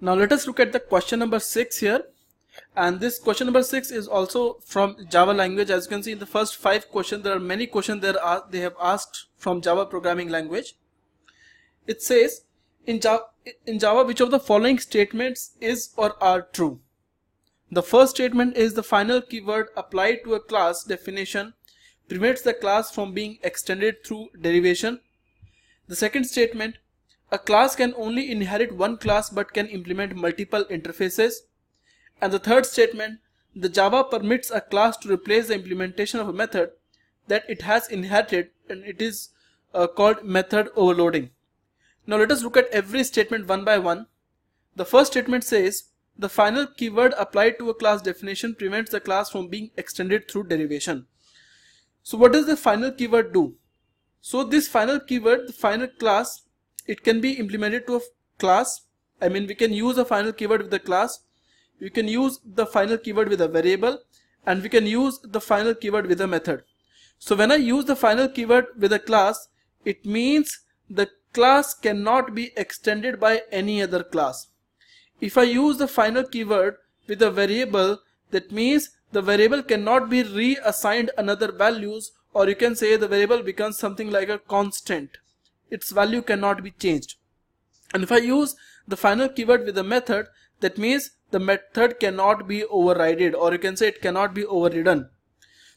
Now let us look at the question number 6 here and this question number 6 is also from Java language as you can see in the first 5 questions there are many questions there are they have asked from Java programming language. It says in Java, in Java which of the following statements is or are true. The first statement is the final keyword applied to a class definition prevents the class from being extended through derivation. The second statement a class can only inherit one class but can implement multiple interfaces. And the third statement, the Java permits a class to replace the implementation of a method that it has inherited and it is uh, called method overloading. Now let us look at every statement one by one. The first statement says, the final keyword applied to a class definition prevents the class from being extended through derivation. So what does the final keyword do? So this final keyword, the final class it can be implemented to a class. I mean we can use a final keyword with the class. We can use the final keyword with a variable and we can use the final keyword with a method. So when I use the final keyword with a class it means the class cannot be extended by any other class. If I use the final keyword with a variable that means the variable cannot be reassigned another values or you can say the variable becomes something like a constant its value cannot be changed. And if I use the final keyword with a method, that means the method cannot be overridden or you can say it cannot be overridden.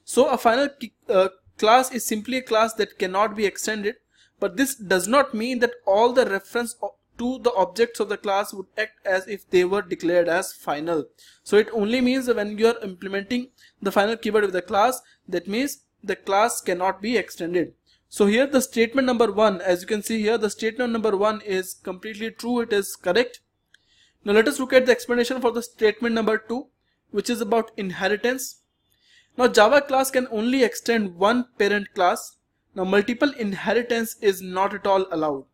So a final uh, class is simply a class that cannot be extended but this does not mean that all the reference to the objects of the class would act as if they were declared as final. So it only means that when you are implementing the final keyword with the class that means the class cannot be extended. So here the statement number one, as you can see here, the statement number one is completely true. It is correct. Now let us look at the explanation for the statement number two, which is about inheritance. Now Java class can only extend one parent class. Now multiple inheritance is not at all allowed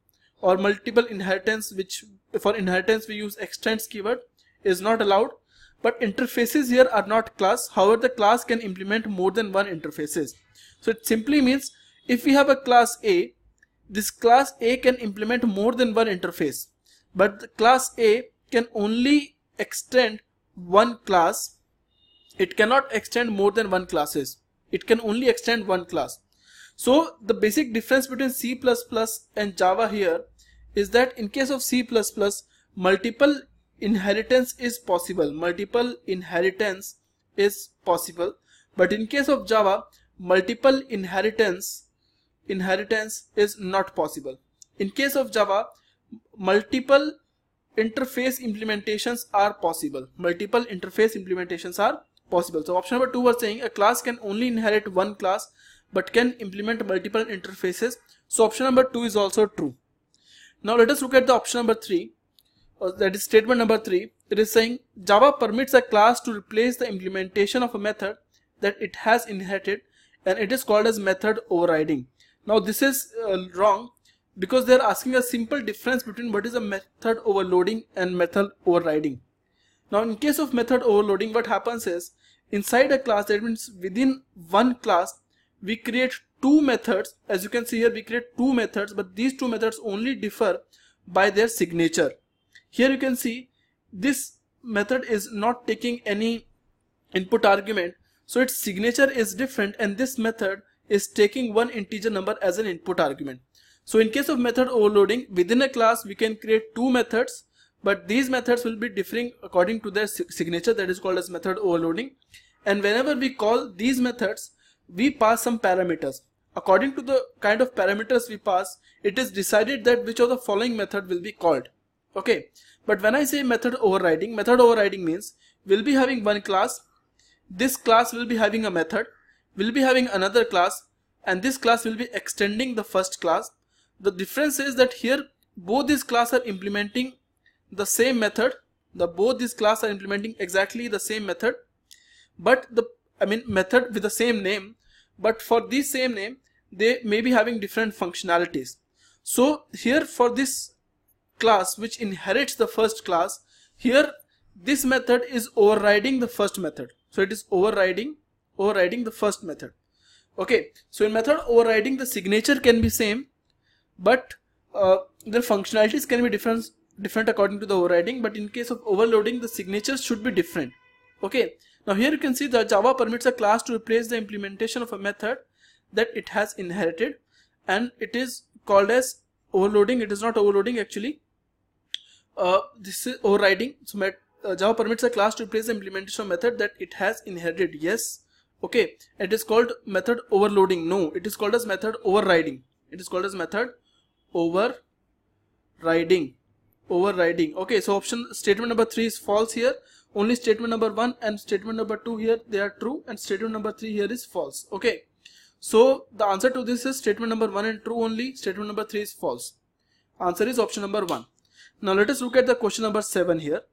or multiple inheritance which for inheritance we use extends keyword is not allowed but interfaces here are not class however the class can implement more than one interfaces so it simply means if we have a class A, this class A can implement more than one interface, but the class A can only extend one class. It cannot extend more than one classes. It can only extend one class. So the basic difference between C++ and Java here is that in case of C++, multiple inheritance is possible. Multiple inheritance is possible. But in case of Java, multiple inheritance inheritance is not possible. In case of Java, multiple interface implementations are possible. Multiple interface implementations are possible. So option number two was saying a class can only inherit one class but can implement multiple interfaces. So option number two is also true. Now let us look at the option number three. Uh, that is statement number three. It is saying Java permits a class to replace the implementation of a method that it has inherited and it is called as method overriding. Now this is uh, wrong because they are asking a simple difference between what is a method overloading and method overriding. Now in case of method overloading what happens is inside a class that means within one class we create two methods as you can see here we create two methods but these two methods only differ by their signature. Here you can see this method is not taking any input argument so its signature is different and this method is taking one integer number as an input argument. So in case of method overloading within a class we can create two methods but these methods will be differing according to their signature that is called as method overloading and whenever we call these methods we pass some parameters. According to the kind of parameters we pass it is decided that which of the following method will be called. Okay but when I say method overriding method overriding means we'll be having one class this class will be having a method we'll be having another class and this class will be extending the first class. The difference is that here both these classes are implementing the same method. The both these classes are implementing exactly the same method but the I mean method with the same name but for this same name they may be having different functionalities. So here for this class which inherits the first class here this method is overriding the first method. So it is overriding overriding the first method. Okay so in method overriding the signature can be same but uh, the functionalities can be different different according to the overriding but in case of overloading the signatures should be different. Okay now here you can see that java permits a class to replace the implementation of a method that it has inherited and it is called as overloading. It is not overloading actually. Uh, this is overriding. So uh, java permits a class to replace the implementation of method that it has inherited. Yes okay it is called method overloading. No it is called as method overriding. It is called as method overriding. Overriding. Okay so option statement number three is false here. Only statement number one and statement number two here they are true and statement number three here is false. Okay so the answer to this is statement number one and true only statement number three is false. Answer is option number one. Now let us look at the question number seven here